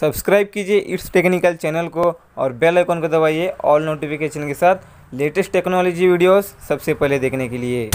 Subscribe कीजिए it's technical channel को और बेल आइकन को दबाइए ऑल नोटिफिकेशन के साथ लेटेस्ट टेक्नोलॉजी वीडियोस सबसे पहले देखने के लिए।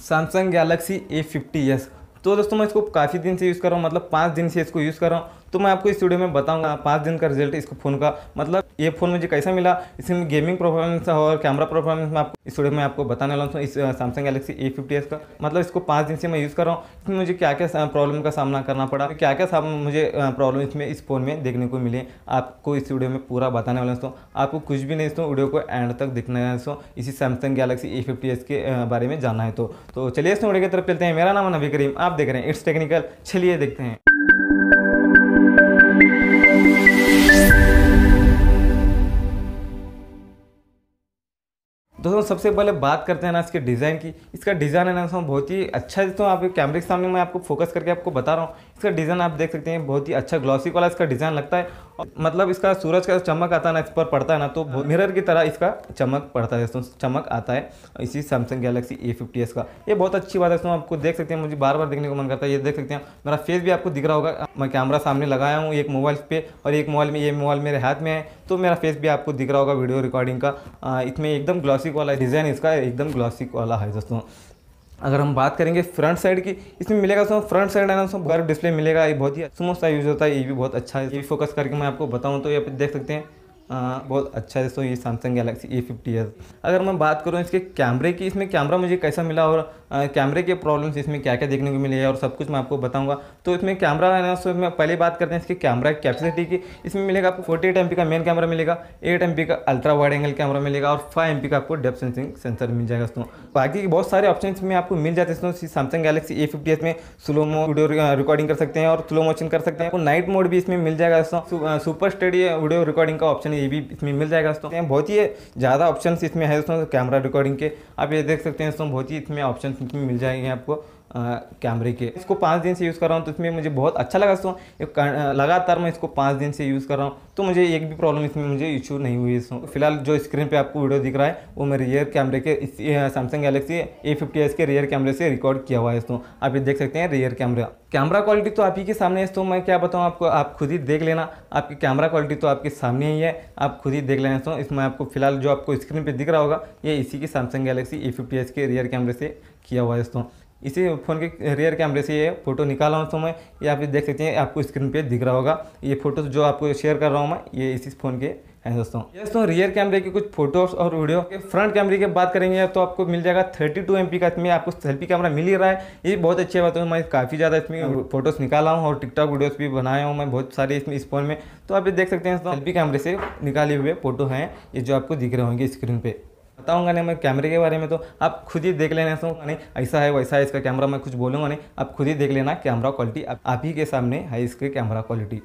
Samsung Galaxy A fifty S तो दोस्तों, मैं इसको काफ़ी दिन से यूज़ कर रहा हूँ मतलब पाँच दिन से इसको यूज़ कर रहा हूँ। तो मैं आपको इस वीडियो में बताऊँगा पाँच दिन का रिज़ल्ट इसको फ़ोन का। मतलब ये फ़ोन मुझे कैसा मिला, इसमें गेमिंग परफॉर्मेंस और कैमरा परफॉर्मेंस में आपको इस वीडियो में आपको बताने वाला हूँ। इस Samsung Galaxy A fifty S का। मतलब इसको पाँच दिन से मैं यूज़ कर रहा हूँ। इसमें मुझे क्या क्या प्रॉब्लम का सामना करना पड़ा क्या क्या मुझे प्रॉब्लम इसमें इस फ़ोन में देखने को मिले, आपको इस वीडियो में पूरा बताने वाला हूँ आपको कुछ भी नहीं दोस्तों, वीडियो को एंड तक देखना दोस्तों। इसी Samsung Galaxy A fifty S के बारे में जानना है तो। तो चलिए इस वीडियो की तरफ़ चलते हैं। मेरा नाम नबी करीम, आप देख रहे हैं इट्स टेक्निकल चलिए देखते हैं। सबसे पहले बात करते हैं ना इसके डिज़ाइन की। इसका डिज़ाइन है ना बहुत ही अच्छा है। दोस्तों आप कैमरे के सामने मैं आपको फोकस करके आपको बता रहा हूँ। इसका डिज़ाइन आप देख सकते हैं, बहुत ही अच्छा ग्लॉसी वाला इसका डिज़ाइन लगता है मतलब इसका सूरज का चमक आता है ना, इस पर पड़ता है ना तो मिरर की तरह इसका चमक पड़ता है दोस्तों चमक आता है, इसी सैमसंग गैलेक्सी ए फिफ्टी का। ये बहुत अच्छी बात है दोस्तों आपको देख सकते हैं, मुझे बार बार देखने को मन करता है, ये देख सकते हैं, मेरा फेस भी आपको दिख रहा होगा, मैं कैमरा सामने लगाया हूँ, एक मोबाइल पर और एक मोबाइल में, ये मोबाइल मेरे हाथ में है तो मेरा फेस भी आपको दिख रहा होगा वीडियो रिकॉर्डिंग का। इसमें एकदम ग्लॉसिक वाला डिज़ाइन इसका, एकदम ग्लॉसिक वाला है, दोस्तों। अगर हम बात करेंगे फ्रंट साइड की, इसमें मिलेगा सो फ्रंट साइड है ना, सो घर डिस्प्ले मिलेगा, ये बहुत ही स्मूथ सा यूज़ होता है, ये भी बहुत अच्छा है। ये फोकस करके मैं आपको बताऊँ तो ये देख सकते हैं। आ, बहुत अच्छा है दोस्तों ये सैमसंग गैलेक्सी ए फिफ्टी है अगर मैं बात करूँ इसके कैमरे की इसमें कैमरा मुझे कैसा मिला और कैमरे के प्रॉब्लम्स इसमें क्या क्या देखने को मिले है और सब कुछ मैं आपको बताऊँगा। तो इसमें कैमरा है ना सो मैं पहले बात करते हैं इसकी कैमरा कैपेसिटी की। इसमें मिलेगा आपको फोर्टी एट का मेन कैमरा मिलेगा एट एम का अल्ट्रा वाइड एंगल कैमरा मिलेगा और फाइव एम का आपको डेप सेंसिंग सेंसर मिल जाएगा दोस्तों। बाकी बहुत सारे ऑप्शन में आपको मिल जाते हैं सैमसंग गैलेक्सी ए फिफ्टी में। स्लोमो वीडियो रिकॉर्डिंग कर सकते हैं और स्लो मोशन कर सकते हैं। आपको नाइट मोड भी इसमें मिल जाएगा दोस्तों। सुपर स्टडी वीडियो रिकॉर्डिंग का ऑप्शन ये भी इसमें मिल जाएगा दोस्तों। बहुत ही ज़्यादा ऑप्शन इसमें है दोस्तों कैमरा रिकॉर्डिंग के। आप ये देख सकते हैं दोस्तों, बहुत ही इसमें ऑप्शन इसमें मिल जाएँगे आपको। कैमरे के। इसको पाँच दिन से यूज़ कर रहा हूँ तो इसमें मुझे बहुत अच्छा लगा दोस्तों लगातार मैं इसको पाँच दिन से यूज़ कर रहा हूँ तो मुझे एक भी प्रॉब्लम इसमें मुझे इशू नहीं हुई इसमें फ़िलहाल जो स्क्रीन पे आपको वीडियो दिख रहा है, वो मेरे रियर कैमरे के सैमसंग गैलेक्सी ए फिफ्टी के रियर कैमरे से रिकॉर्ड किया हुआ है इसको आप ये देख सकते हैं रियर कैमरा। कैमरा क्वालिटी तो आप ही के सामने है तो मैं क्या बताऊँ आपको, आप खुद ही देख लेना। आपकी कैमरा क्वालिटी तो आपके सामने ही है, आप खुद ही देख लेना तो इसमें आपको फ़िलहाल जो आपको स्क्रीन पर दिख रहा होगा, ये इसी की सैमसंग गैलेक्सी ए फिफ्टी के रियर कैमरे से किया हुआ है दोस्तों इसी फ़ोन के रियर कैमरे से ये फ़ोटो निकाला हूँ तो मैं ये आप देख सकते हैं आपको स्क्रीन पे दिख रहा होगा। ये फ़ोटो जो आपको शेयर कर रहा हूँ मैं ये इसी फ़ोन के हैं दोस्तों। ये दोस्तों रियर कैमरे के कुछ फ़ोटोज़ और वीडियो के फ्रंट कैमरे की बात करेंगे तो आपको मिल जाएगा 32 टू एम का इसमें आपको सेल्फी कैमरा मिल ही रहा है। ये बहुत अच्छी बात है मैं काफ़ी ज़्यादा इसमें फ़ोटोज़ निकाला हूँ और टिकटॉक वीडियोस भी बनाया हूँ मैं बहुत सारे इसमें इस फ़ोन में। तो आप ये देख सकते हैं सेल्फी कैमरे से निकाले हुए फ़ोटो हैं ये जो आपको दिख रहे होंगे स्क्रीन पे। बताऊँगा नहीं मैं कैमरे के बारे में तो आप खुद ही देख लेना सो नहीं, ऐसा है, वैसा है, इसका कैमरा मैं कुछ बोलूँगा नहीं। आप खुद ही देख लेना, कैमरा क्वालिटी आप ही के सामने है इसके कैमरा क्वालिटी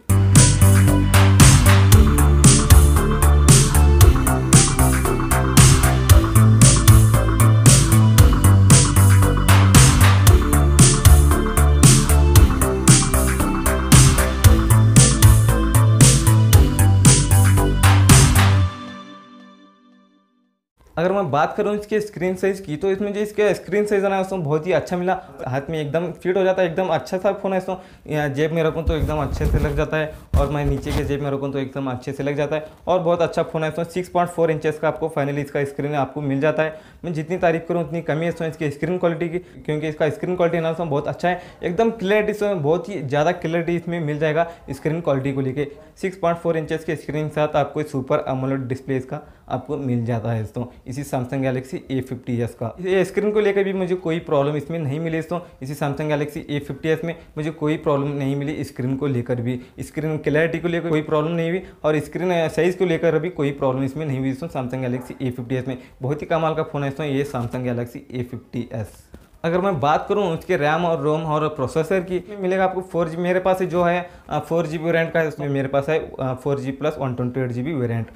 बात करूँ इसके स्क्रीन साइज़ की तो इसमें जो इसका स्क्रीन साइज़ है ना, उसमें बहुत ही अच्छा मिला। हाथ में एकदम फिट हो जाता है, एकदम अच्छा सा फ़ोन है इसमें। जेब में रखूँ तो एकदम अच्छे से लग जाता है और मैं नीचे के जेब में रखूँ तो एकदम अच्छे से लग जाता है। और बहुत अच्छा फ़ोन है इसमें सिक्स पॉइंट फोर इंचेस का आपको फाइनली इसका स्क्रीन आपको मिल जाता है। मैं जितनी तारीफ़ करूँ, उतनी कमी है इसमें इसकी स्क्रीन क्वालिटी की, क्योंकि इसका स्क्रीन क्वालिटी ना उसमें बहुत अच्छा है। एकदम क्लियरिटी बहुत ही ज़्यादा क्लियरिटी इसमें मिल जाएगा स्क्रीन क्वालिटी को लेकर सिक्स पॉइंट के स्क्रीन के साथ आपको सुपर अमोलेड डिस्प्ले इसका आपको मिल जाता है दोस्तों। इसी Samsung Galaxy A fifty S का। ये स्क्रीन को लेकर भी मुझे कोई प्रॉब्लम इसमें नहीं मिली दोस्तों। इसी Samsung Galaxy A fifty S में मुझे कोई प्रॉब्लम नहीं मिली स्क्रीन को लेकर भी। स्क्रीन क्लैरिटी को लेकर कोई प्रॉब्लम नहीं हुई और स्क्रीन साइज़ को लेकर भी कोई प्रॉब्लम इसमें नहीं हुई दोस्तों Samsung Galaxy A fifty S में। बहुत ही कमाल का फ़ोन है दोस्तों, ये Samsung Galaxy A fifty S अगर मैं बात करूँ उसके रैम और रोम और प्रोसेसर की मिलेगा आपको फोर जी मेरे पास जो है फोर जी वेरियंट का है उसमें मेरे पास है four G plus one twenty eight G B variant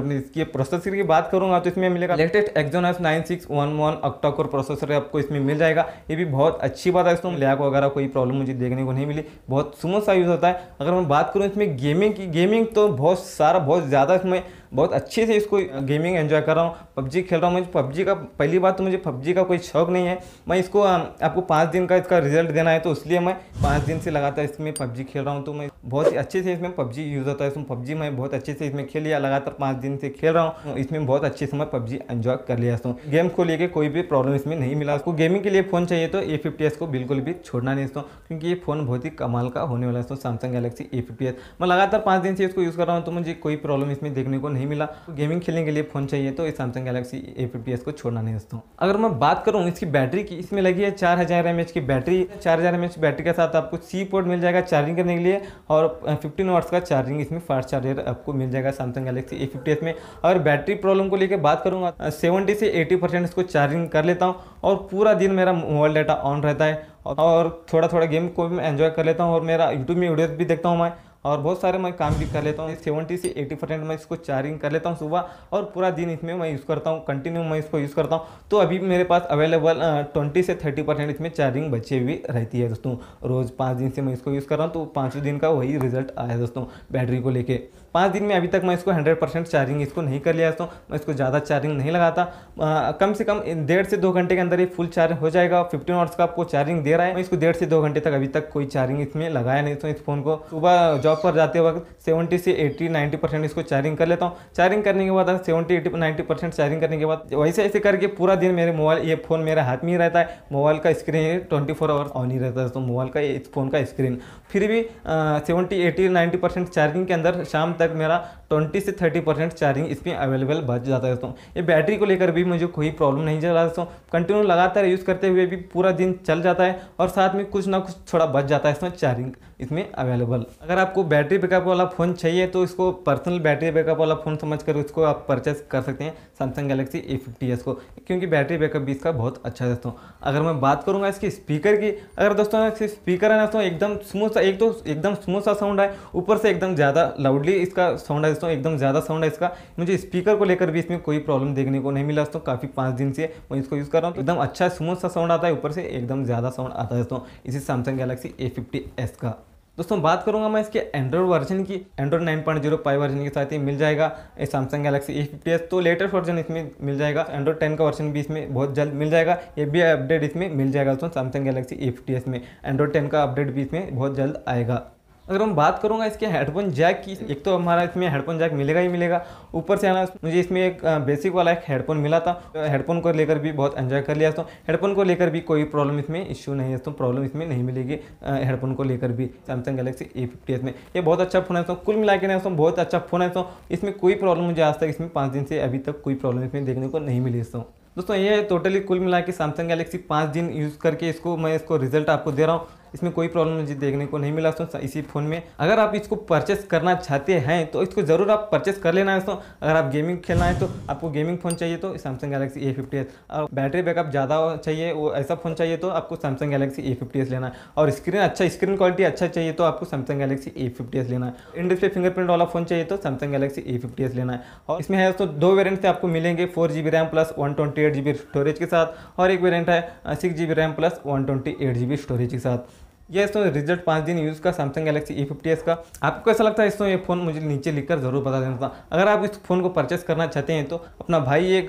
मैं इसकी प्रोसेसर की बात करूँगा तो इसमें मिलेगा latest Exynos nine six one one octacore processor आपको इसमें मिल जाएगा। ये भी बहुत अच्छी बात है, इसमें लैक वगैरह कोई प्रॉब्लम मुझे देखने को नहीं मिली। बहुत स्मूथ सा यूज़ होता है। अगर मैं बात करूँ इसमें गेमिंग की गेमिंग तो बहुत सारा, बहुत ज़्यादा इसमें बहुत अच्छे से इसको गेमिंग एंजॉय कर रहा हूँ। पबजी खेल रहा हूँ। मुझे पबजी का पहली बात तो मुझे पबजी का कोई शौक नहीं है। मैं इसको आपको पाँच दिन का इसका रिज़ल्ट देना है तो इसलिए मैं पाँच दिन से लगातार इसमें पबजी खेल रहा हूँ। तो मैं बहुत ही अच्छे से इसमें पबजी यूज़ होता है। इसमें पबजी मैं बहुत अच्छे से इसमें खेल लिया। लगातार पाँच दिन से खेल रहा हूँ। इसमें बहुत अच्छे से मैं पबजी एंजॉय कर लिया हूँ गेम्स को लेकर कोई भी प्रॉब्लम इसमें नहीं मिला। उसको गेमिंग के लिए फ़ोन चाहिए तो ए फिफ्टी को बिल्कुल भी छोड़ना नहीं दोस्तों क्योंकि ये फ़ोन बहुत ही कमाल का होने वाला है सैमसंग गैलेक्सी ए फिफ्टी मैं लगातार पाँच दिन से इसको यूज़ कर रहा हूँ। तो मुझे कोई प्रॉब्लम इसमें देखने को नहीं मिला। गेमिंग खेलने के लिए फ़ोन चाहिए तो इस सैमसंग गैलेक्सी ए फिफ्टी को छोड़ना नहीं दोस्तों। अगर मैं बात करूँ इसकी बैटरी की, इसमें लगी है चार हज़ार एम की बैटरी चार हज़ार एम बैटरी के साथ आपको सी पोर्ट मिल जाएगा चार्जिंग करने के लिए और फिफ्टीन वाट्स का चार्जिंग इसमें फास्ट चार्जर आपको मिल जाएगा सैमसंग गैलेक्सी ए फिफ्टी में। अगर बैटरी प्रॉब्लम को लेकर बात करूँगा सेवेंटी से एटी परसेंट इसको चार्जिंग कर लेता हूँ और पूरा दिन मेरा मोबाइल डाटा ऑन रहता है। और थोड़ा थोड़ा गेम को भी मैं एंजॉय कर लेता हूँ और मेरा यूट्यूब में वीडियोस भी देखता हूँ मैं। और बहुत सारे मैं काम भी कर लेता हूँ। सेवेंटी से एट्टी परसेंट मैं इसको चार्जिंग कर लेता हूँ सुबह और पूरा दिन इसमें मैं यूज़ करता हूँ। कंटिन्यू मैं इसको यूज़ करता हूँ। तो अभी मेरे पास अवेलेबल ट्वेंटी से थर्टी परसेंट इसमें चार्जिंग बची हुई रहती है दोस्तों। रोज़ पाँच दिन से मैं इसको यूज़ कर रहा हूँ। तो पाँचों दिन का वही रिज़ल्ट आया दोस्तों बैटरी को लेके। पाँच दिन में अभी तक मैं इसको हंड्रेड परसेंट चार्जिंग इसको नहीं कर लिया दोस्तों मैं इसको ज़्यादा चार्जिंग नहीं लगाता। कम से कम डेढ़ से दो घंटे के अंदर ये फुल चार्ज हो जाएगा। फिफ्टीन आवर्स का आपको चार्जिंग दे रहा है। मैं इसको डेढ़ से दो घंटे तक अभी तक कोई चार्जिंग इसमें लगाया नहीं तो इस फ़ोन को। सुबह जॉब पर जाते वक्त सेवेंटी से एट्टी नाइन्टी परसेंट इसको चार्जिंग कर लेता हूँ। चार्जिंग करने के बाद seventy eighty ninety percent charging करने के बाद वैसे ऐसे करके पूरा दिन मेरे मोबाइल ये फ़ोन मेरे हाथ में ही रहता है। मोबाइल का screen twenty four hours on ही रहता है। तो मोबाइल का, इस फ़ोन का स्क्रीन फिर भी seventy eighty ninety percent charging के अंदर शाम मेरा ट्वेंटी से थर्टी परसेंट चार्जिंग इसमें अवेलेबल बच जाता है दोस्तों। ये बैटरी को लेकर भी मुझे कोई प्रॉब्लम नहीं चल दोस्तों। कंटिन्यू लगातार यूज़ करते हुए भी पूरा दिन चल जाता है और साथ में कुछ ना कुछ थोड़ा बच जाता है इसमें चार्जिंग। इसमें अवेलेबल अगर आपको बैटरी बैकअप वाला फ़ोन चाहिए तो इसको पर्सनल बैटरी बैकअप वाला फ़ोन समझ कर उसको आप परचेस कर सकते हैं सैमसंग गैलेक्सी ए फिफ्टी को, क्योंकि बैटरी बैकअप भी इसका बहुत अच्छा है दोस्तों। अगर मैं बात करूँगा इसकी स्पीकर की, अगर दोस्तों इसकी स्पीकर है दोस्तों एकदम स्मूथ सा, एक तो एकदम स्मूथ सा साउंड है ऊपर से एकदम ज़्यादा लाउडली इसका साउंड है दोस्तों, एकदम ज़्यादा साउंड है इसका। मुझे स्पीकर को लेकर भी इसमें कोई प्रॉब्लम देखने को नहीं मिला दोस्तों, काफ़ी पाँच दिन से मैं इसको यूज़ कर रहा हूँ तो एकदम अच्छा स्मूथ सा साउंड आता है, ऊपर से एकदम ज़्यादा साउंड आता है दोस्तों, इसी Samsung Galaxy A fifty S का। दोस्तों, बात करूँगा मैं इसके एंड्रॉइड वर्जन की। Android nine point zero five version के साथ ही मिल जाएगा। सैमसंग गैलेक्सी ए फिफ्टी तो लेटेस्ट वर्जन इसमें मिल जाएगा। एंड्रॉइड टेन का वर्जन भी इसमें बहुत जल्द मिल जाएगा। ये भी अपडेट इसमें मिल जाएगा दोस्तों सैमसंग गैलेक्सी ए फिफ्टी में। एंड्रॉइड टेन का अपडेट भी इसमें बहुत जल्द आएगा। अगर हम बात करूँगा इसके हेडफोन जैक की, एक तो हमारा इसमें हेडफोन जैक मिलेगा ही मिलेगा। ऊपर से आना मुझे इसमें एक बेसिक वाला एक हेडफोन मिला था। हेडफोन को लेकर भी बहुत एंजॉय कर लिया तो हेडफोन को लेकर भी कोई प्रॉब्लम इसमें इश्यू नहीं है तो प्रॉब्लम इसमें नहीं मिलेगी। हेडफोन को लेकर भी सैमसंग गैलेक्सी ए फिफ्टी में। ये बहुत अच्छा फ़ोन है तो कुल मिला के ना बहुत अच्छा फ़ोन है तो इसमें कोई प्रॉब्लम मुझे आज तक इसमें पाँच दिन से अभी तक कोई प्रॉब्लम इसमें देखने को नहीं मिली दोस्तों। दोस्तों, ये टोटली कुल मिला के सैमसंग गैलेक्सी पाँच दिन यूज़ करके इसको मैं इसको रिज़ल्ट आपको दे रहा हूँ। इसमें कोई प्रॉब्लम मुझे देखने को नहीं मिला दोस्तों इसी फ़ोन में। अगर आप इसको परचेस करना चाहते हैं तो इसको ज़रूर आप परचेस कर लेना है दोस्तों अगर आप गेमिंग खेलना है तो आपको गेमिंग फ़ोन चाहिए तो सैमसंग गैलेक्सी ए फिफ्टी और बैटरी बैकअप ज़्यादा चाहिए, वो ऐसा फ़ोन चाहिए तो आपको सैमसंग गैलेक्सी ए फिफ्टी लेना है। और स्क्रीन अच्छा स्क्रीन क्वालिटी अच्छा चाहिए तो आपको सैमसंग गैलेक्सी ए फिफ्टी लेना है। इन डिस्प्ले फिंगरप्रिंट वाला फ़ोन चाहिए तो सैमसंग गैलेक्सी ए फिफ्टी लेना है। और इसमें है दोस्तों दो वेरियंट से आपको मिलेंगे four G B RAM plus one twenty eight G B storage के साथ, और एक वेरियंट है six G B RAM plus one twenty eight G B storage के साथ। ये तो रिज़ल्ट पाँच दिन यूज़ का सैमसंग गैलेक्सी ई फिफ्टी का। आपको कैसा लगता है इसमें ये फ़ोन मुझे नीचे लिखकर ज़रूर बता देना। था अगर आप इस फ़ोन को परचेस करना चाहते हैं तो अपना भाई एक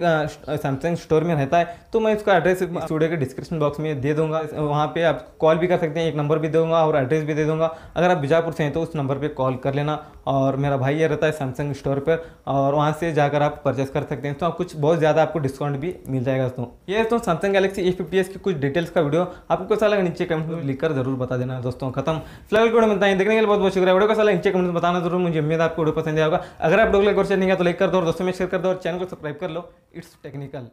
सैमसंग स्टोर में रहता है तो मैं इसका एड्रेस स्टूडियो के डिस्क्रिप्शन बॉक्स में दे दूँगा। वहाँ पर आप कॉल भी कर सकते हैं, एक नंबर भी दूँगा और एड्रेस भी दे दूँगा। अगर आप बीजापुर से हैं तो उस नंबर पर कॉल कर लेना और मेरा भाई ये रहता है सैमसंग स्टोर पर और वहाँ से जाकर आप परचेस कर सकते हैं। तो आप कुछ बहुत ज़्यादा आपको डिस्काउंट भी मिल जाएगा दोस्तों ये दोस्तों सैमसंग गैलेक्सी ई फिफ्टी की कुछ डिटेल्स का वीडियो आपको कैसा लगा नीचे कमेंट में लिखकर ज़रूर बता देना दोस्तों, खत्म। फ़िलहाल वीडियो मिलता है। देखने के लिए बहुत बहुत शुक्रिया। वीडियो का साला नीचे कमेंट बताना ज़रूर। मुझे उम्मीद आपको वीडियो पसंद आएगा अगर आप लोग लाइक और नहीं है तो लाइक कर दो दोस्तों में शेयर कर दो और चैनल को सब्सक्राइब कर लो। It's technical